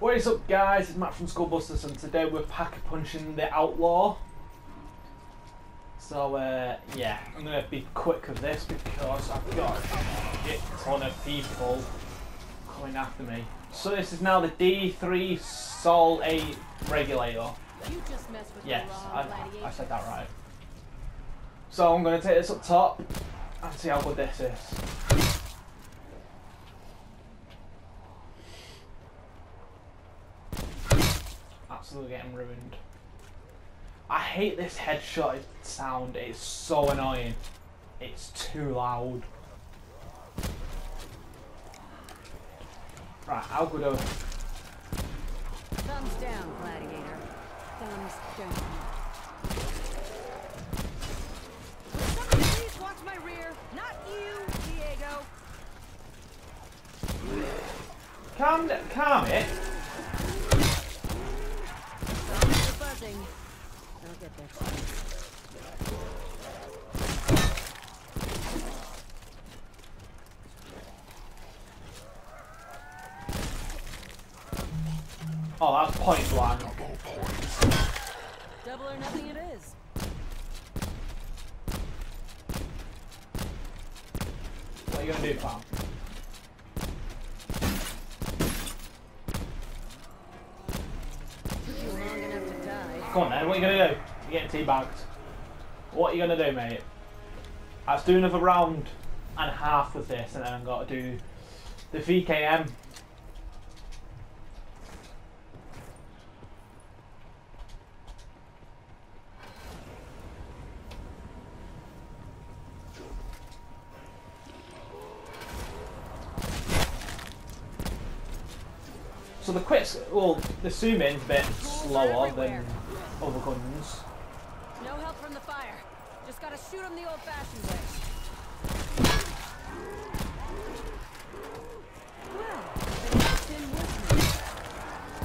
What is up guys, it's Matt from Skullbusters and today we're pack punching the Outlaw. So uh, yeah, I'm going to be quick with this because I've got a shit ton of people coming after me. So this is now the D3 Sol 8 regulator. Yes, I, I said that right. So I'm going to take this up top and see how good this is. Absolutely getting ruined. I hate this headshot sound, it's so annoying. It's too loud. Right, I'll go to... Thumbs down, gladiator. Thumbs down. Somebody please watch my rear. Not you, Diego. Calm, calm it. Get there. Oh, that's point blank. Double or nothing it is. What are you gonna do, pal? Come on then, what are you going to do? You're getting teabagged. What are you going to do, mate? I was doing another round and half with this, and then I've got to do the VKM. So the quits, well, the zoom in's a bit slower than other guns. No help from the fire. Just gotta shoot them the old-fashioned way.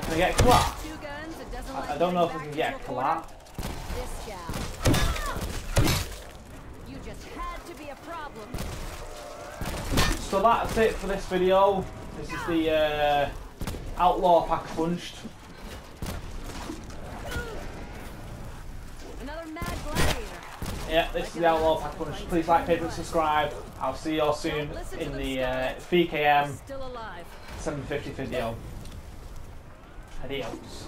Can I get clap? I, I don't know if I can get clap. You just had to be a problem. So that's it for this video. This is the uh, Outlaw Pack Punched. Yeah, this is the Outlaw Pack Punch. Please like, favorite, subscribe. I'll see you all soon in the uh, VKM 750 video. Adios.